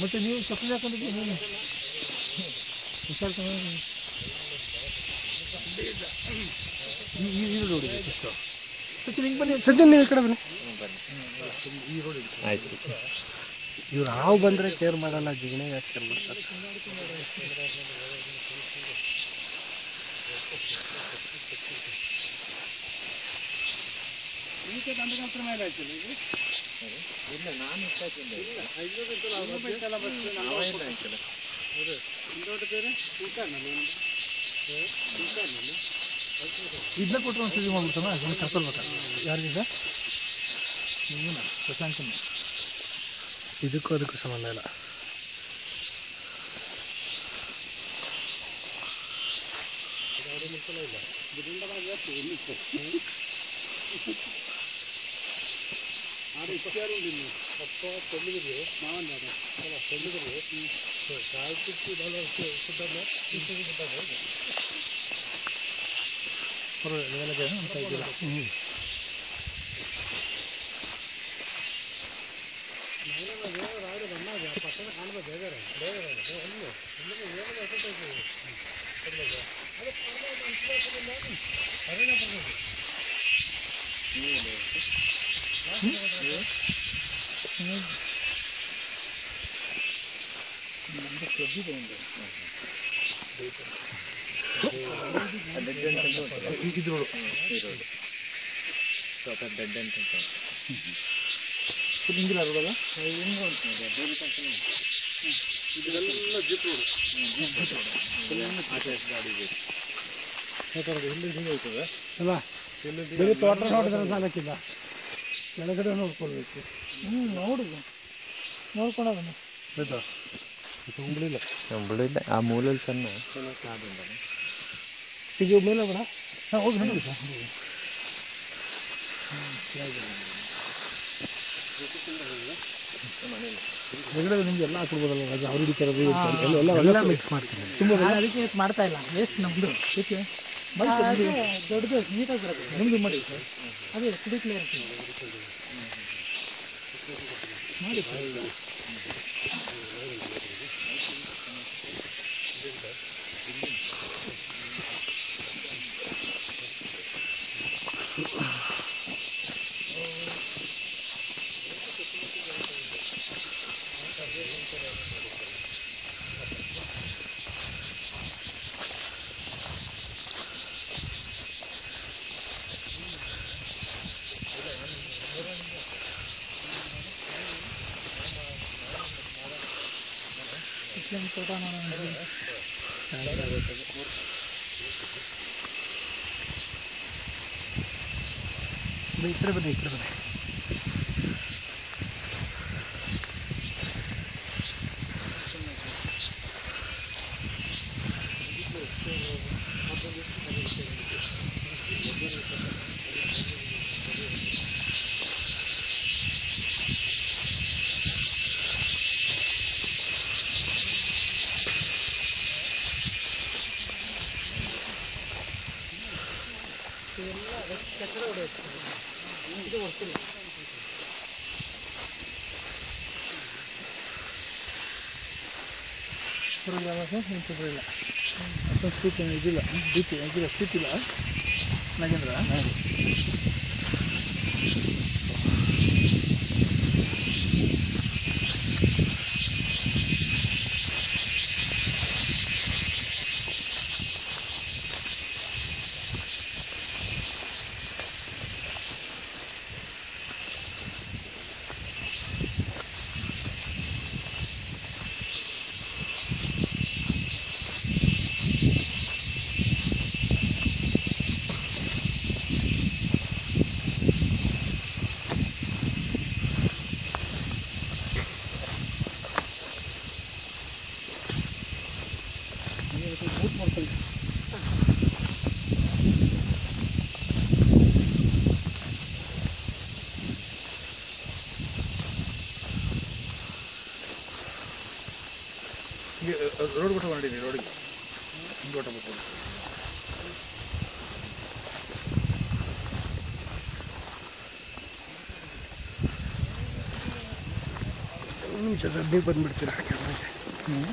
ಮತ್ತೆ ನೀವು ಸಪ್ಲೈ ಹಾಕೊಂಡಿದ್ದೀನಿ ನೀವು ಹುಷಾರ್ ಈ ರೋಡ್ ಇದೆ ಎಷ್ಟು ಸಚಿನ್ ಹಿಂಗೆ ಬನ್ನಿ ಸದ್ಯ ನೀವು ಈ ಕಡೆ ಬನ್ನಿ. ಈ ರೋಡ್ ಇದೆ ಆಯ್ತು. ಇವ್ರು ಹಾವು ಬಂದ್ರೆ ಕೇರ್ ಮಾಡಲ್ಲ ಜಿಗಣೆ ಯಾಕೆ ಕೇರ್ ಮಾಡ್ತಾರೆ? ಇಲ್ಲ ನಾನು ಇದನ್ನ ಕೊಟ್ಟರೆ ಒಂದು. ಸರಿ ಮಾಡ್ಬಿಡ್ತಾನ ಅದನ್ನ ಕರ್ಕೊಳ್ಬೇಕಾ? ಯಾರಿಗಿದ ನಿಮ್ಮನ್ನ ಪ್ರಶಾಂತ ಇದಕ್ಕೂ ಅದಕ್ಕೂ ಸಂಬಂಧ ಇಲ್ಲ. పెళ్ళిగిరి పెళ్ళిగిరి సాహిత్యకి భాలో సిద్ధంగా సిద్ధంగా ರಾಯರು ಬಂದಾಗ ಪಟ್ಟಣ ಕಾಣದ ಬೇಜಾರ ಬೇಜಾರ ಒಂದು ಒಂದು ಏನು ಎಫೆಕ್ಟ್ ಆಯ್ತು ಅದೇ ಪರಿಣಾಮ ಇದ್ದಿಲ್ಲ ಇದ್ರೋಳು ಡೆಡ್ ಅಂತ ಹಿಂಗಿಲ್ಲ ಹಿಂಗೆ ಅಲ್ಲ ತೋಟ ನೋಡಿದ್ರೆ ಸಾಲಕ್ಕಿಲ್ಲ ಕೆಳಗಡೆ ನೋಡ್ಕೊಳ್ಬೇಕು. ಹ್ಞೂ ನೋಡುದು ಆಯ್ತಾ? ಬಿಳಿಲ್ಲ ಆ ಸಣ್ಣ. ಈಗ ಮೇಲೆ ಬೇಡ. ಹಾಂ ಹೋಗಿ ನೋಡಿ. ಸರ್ ಹೊರಗಡೆ ನಿಮ್ಗೆ ಎಲ್ಲ ಹಾಕ್ಬಿಡ್ಬೋದಲ್ಲ ರಾಜ? ಅವ್ರು ಹಿಡಿತಾರದು ಹಾ. ಎಲ್ಲ ಎಲ್ಲ ಎಲ್ಲ ಮಿಕ್ಸ್ ಮಾಡ್ತೀನಿ. ತುಂಬ ಅದಕ್ಕೆ ಮಾಡ್ತಾ ಇಲ್ಲ. ವೇಸ್ಟ್ ನಮ್ದು. ಏಕೆ ದೊಡ್ಡದು ನೀಟಾಗಿ ನಿಮ್ದು ಮಾಡಿ ಸರ್. ಅದೇ ಕುಡಿಕ್ಲೇ ಇರುತ್ತೆ ಮಾಡಿ ಸರ್ ಇಸ್ಲಾಂ ತೋಟ ನೋಡೋಣ ಈ ಕಡೆ ಬನ್ನಿ ಈ ಕಡೆ ಬನ್ನಿ ಬರೋಲ್ಲ ಸರ್ ತೊಂದರೆ ಇಲ್ಲ ಏನು ಇದಿಲ್ಲ ಬೀಚ್ ಇದಿಲ್ಲ ಸ್ಪೀಚ್ ಇಲ್ಲ ನಿಮಿಷ ಸರ್ ನೀವು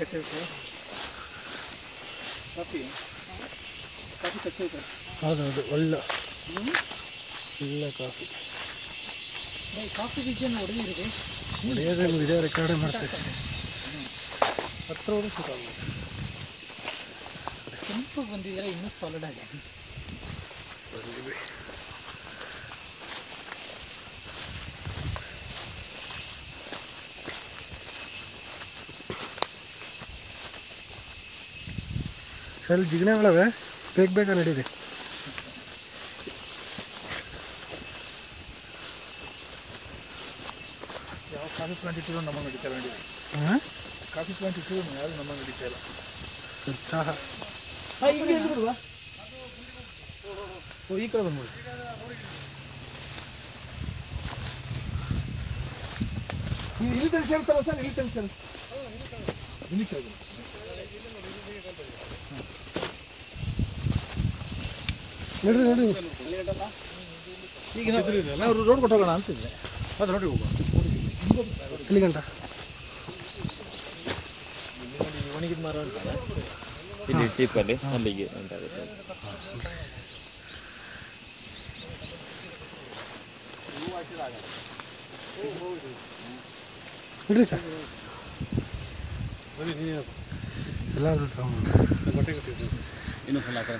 ಬಂದ್ಬಿಡ್ತೀರಾ ಕ್ಯಾಮ್ರಾಗೆ ಹ್ಞೂ ನಾವು ಹೊರಟೋಗ್ತೀವಿ चाय कच्चे होते ಕಾಫಿ ಕಾಫಿ ಕಚ್ಚೆ ಇದೆ ಹೌದೌದು ಒಳ್ಳೆ ಒಳ್ಳೆ ಕಾಫಿ ಕಾಫಿ ಬೀಜ ಹೊಡೆದಿರಿಗೆ ಹೊಡೆಯೋದೇ ವಿಡಿಯೋ ರೆಕಾರ್ಡೇ ಮಾಡ್ತೀವಿ ಹತ್ರ ಹೋದ್ರೆ ಸಿಗಲ್ಲ ಕೆಂಪು ಬಂದಿದ್ರೆ ಇನ್ನೂ ಸಾಲಿಡ್ ಆಗಿದೆ ಸರ್ ಜಿಗಣೆಗಳವೆ ಬೇಗ ಬೇಗ ನಡೀರಿ. ಯಾವ ಕಾಫಿ ಪ್ಲಾಂಟ್ ಇಟ್ಟಿರೋ ನಮ್ಮ ನಡೀತಾ ನಡೀರಿ ಕಾಫಿ ಪ್ಲಾಂಟ್ ಇಟ್ಟಿರೋ ಯಾರು ನಮ್ಮ ನಡೀತಾ ಇಲ್ಲ. ಚಹಾ ಈ ಕಡೆ ಬಂದ್ಬಿಡಿ ಇಲ್ಲಿ ಸರ್ ಇಲ್ಲಿ ತನಕ ಸೇರ್ ಇಲ್ಲಿ ನೋಡ್ರಿ ನೋಡಿ ಈಗ ನಾವು ರೋಡ್ ಕೊಟ್ಟೋಗೋಣ ಅಂತಿದ್ದೆ ಅದು ನೋಡಿ ಹೋಗುವ. ಎಲ್ಲಿ ಗಂಟ ಒಣಗಿದ ಮರ ಅಂತಲ್ಲ ಇಲ್ಲಿ ಟಿಪ್ಪಲ್ಲಿ ಅಲ್ಲಿಗೆ ಅಂತ ಆಗುತ್ತೆ ನೋಡ್ರಿ ಸರ್ ಎಲ್ಲರೂ ಇನ್ನೊಂದ್ಸಲ ಆ ಕಡೆ.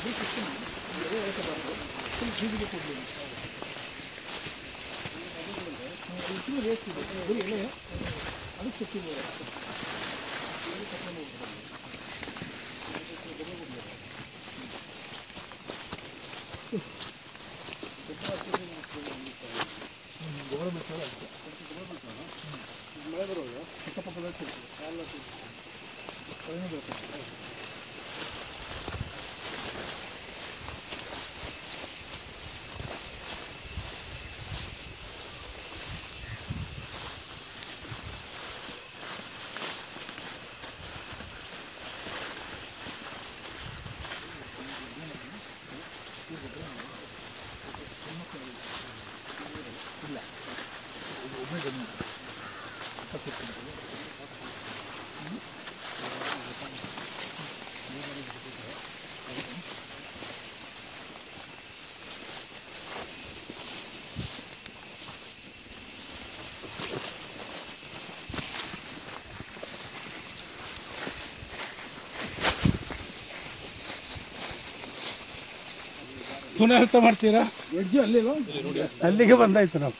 ಹಾಕಬಾರ್ದು ಅದು ಖುಷಿ ಎಲೆ ಹಾಕಬಾರ್ದು ಫುಲ್ ಬೀದಿಗೆ ಕೊಡಲಿ ಇದು ರೇಸ್ ಇದೆ ಬರೀ ಎಲೆ ಅದು ಖುಷಿ ಗೌರ್ಮೆಂಟ್ ಮಳೆ ಬರೋದು ಅಕ್ಕಪಕ್ಕದ ಎಲ್ಲ ಕಡಿಮೆ ಬರ್ತದೆ ಪುನಃ ಅರ್ಥ ಮಾಡ್ತೀರಾ? ಅಲ್ಲಿಗೆ ಬಂದಾಯ್ತು ನಾವು.